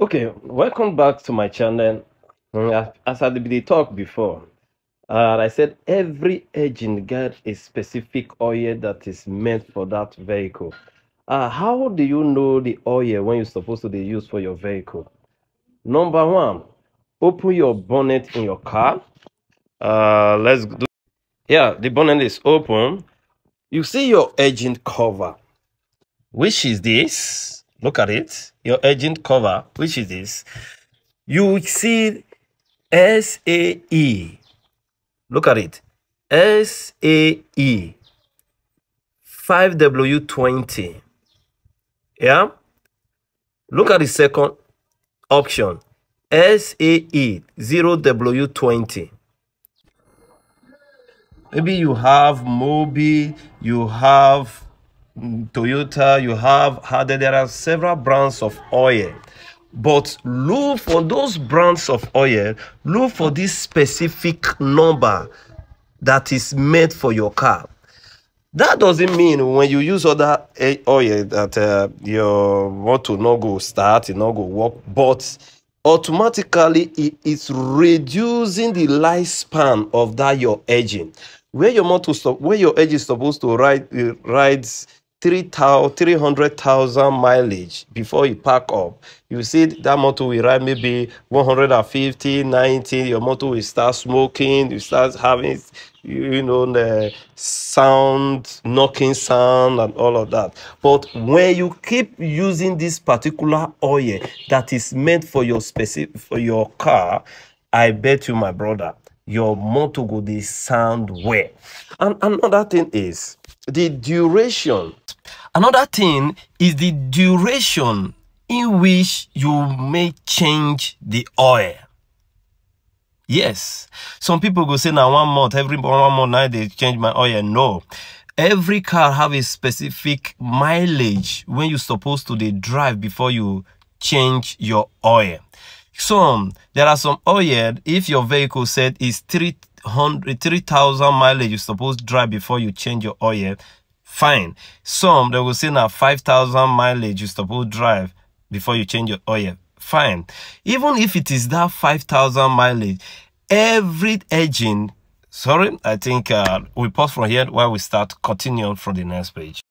Okay, welcome back to my channel. Mm, As I did talk before, uh, I said every engine get a specific oil that is meant for that vehicle. Uh, how do you know the oil when you're supposed to be used for your vehicle? Number one, open your bonnet in your car. Uh, let's do. Yeah, the bonnet is open. You see your engine cover, which is this. Look at it. Your agent cover, which is this. You see SAE. Look at it. SAE 5W20. Yeah. Look at the second option. SAE 0W20. Maybe you have Mobil, you have Toyota, you have Hardy. There are several brands of oil. But look for those brands of oil, look for this specific number that is made for your car. That doesn't mean when you use other eh, oil that uh, your motor no go start, it no go work, but automatically it is reducing the lifespan of that your engine. Where your motor stop, where your engine is supposed to ride uh, rides 3,000 300,000 mileage before you pack up. You see that motor will ride maybe 150, 90. Your motor will start smoking. You start having, you know, the sound, knocking sound, and all of that. But when you keep using this particular oil that is meant for your specific for your car, I bet you, my brother, your motor go dey sound well. And another thing is the duration. Another thing is the duration in which you may change the oil. Yes. Some people go say now one month, every one month now they change my oil. No. Every car have a specific mileage when you're supposed to dey drive before you change your oil. Some there are some oil if your vehicle said is 300 3000 mileage you're supposed to drive before you change your oil fine. Some they will say now 5000 mileage you're supposed drive before you change your oil. Fine. Even if it is that 5000 mileage every engine sorry i think uh, we pause from here while we start continuing from the next page